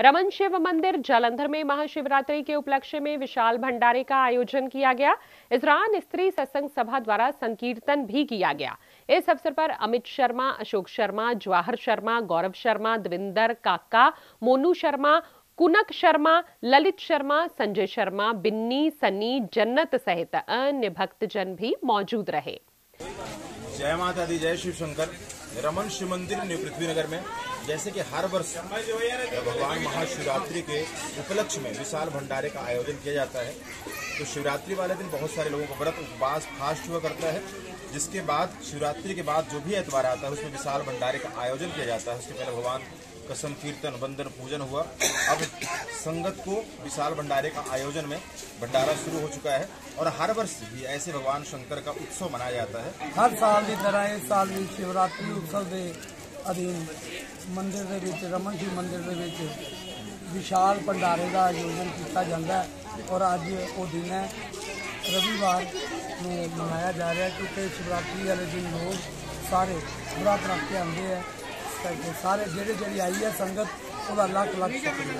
रमन शिव मंदिर, जालंधर में महाशिवरात्रि के उपलक्ष्य में विशाल भंडारे का आयोजन किया गया। इस दौरान स्त्री सत्संग सभा द्वारा संकीर्तन भी किया गया। इस अवसर पर अमित शर्मा, अशोक शर्मा, जवाहर शर्मा, गौरव शर्मा, दविंदर काका, मोनू शर्मा, कुनक शर्मा, ललित शर्मा, संजय शर्मा, बिन्नी सन्नी जन्नत सहित अन्य भक्तजन भी मौजूद रहे। जय माता दी जय शिव शंकर। रमन शिव मंदिर न्यू पृथ्वीनगर में, जैसे कि हर वर्ष भगवान महाशिवरात्रि के उपलक्ष्य में विशाल भंडारे का आयोजन किया जाता है। तो शिवरात्रि वाले दिन बहुत सारे लोगों को व्रत उपवास फास्ट हुआ करता है, जिसके बाद, शिवरात्रि के बाद जो भी एतवार आता है, उसमें विशाल भंडारे का आयोजन किया जाता है। उसके पहले भगवान कसम कीर्तन बंदन, पूजन हुआ। अब संगत को विशाल भंडारे का आयोजन में भंडारा शुरू हो चुका है और हर वर्ष भी ऐसे भगवान शंकर का उत्सव मनाया जाता है। हर साल की तरह, इस साल भी शिवरात्रि उत्सव के अधीन मंदिर के रमन जी मंदिर के ਵਿਸ਼ਾਲ ਭੰਡਾਰੇ ਦਾ ਆਯੋਜਨ ਕੀਤਾ ਜਾਂਦਾ ਔਰ ਅੱਜ ਉਹ ਦਿਨ ਹੈ। ਰਵੀਵਾਰ ਨੂੰ ਮਨਾਇਆ ਜਾ ਰਿਹਾ ਕਿਉਂਕਿ ਸ਼ਿਵਰਾਤਰੀ ਵਾਲੇ ਦਿਨ ਲੋਕ ਸਾਰੇ ਬੁਰਾ ਰੱਖ ਆਉਂਦੇ ਆ ਸਾਰੇ ਜਿਹੜੇ ਜਿਹੜੀ ਆਈ ਹੈ ਸੰਗਤ, ਉਹਦਾ ਲੱਖ ਲੱਖ ਸ਼ੁਕਰੀਆ।